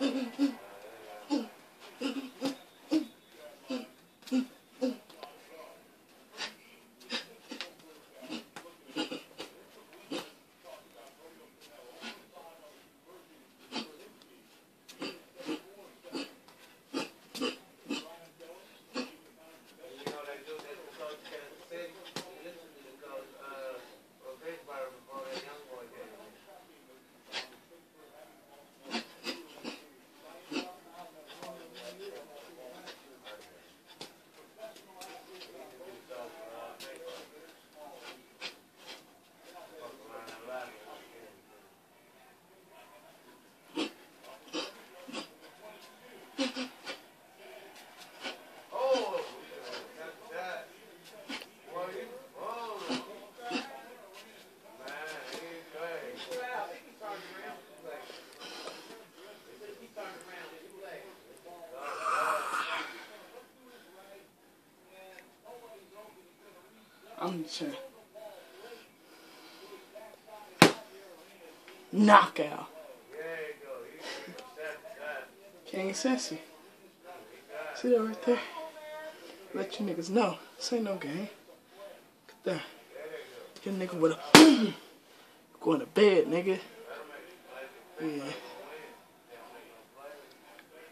Mm-hmm. Saying. Knockout. King Cincy. See that right there? Let you niggas know. This ain't no game. Look at that. Get a nigga with a going to bed, nigga. Yeah.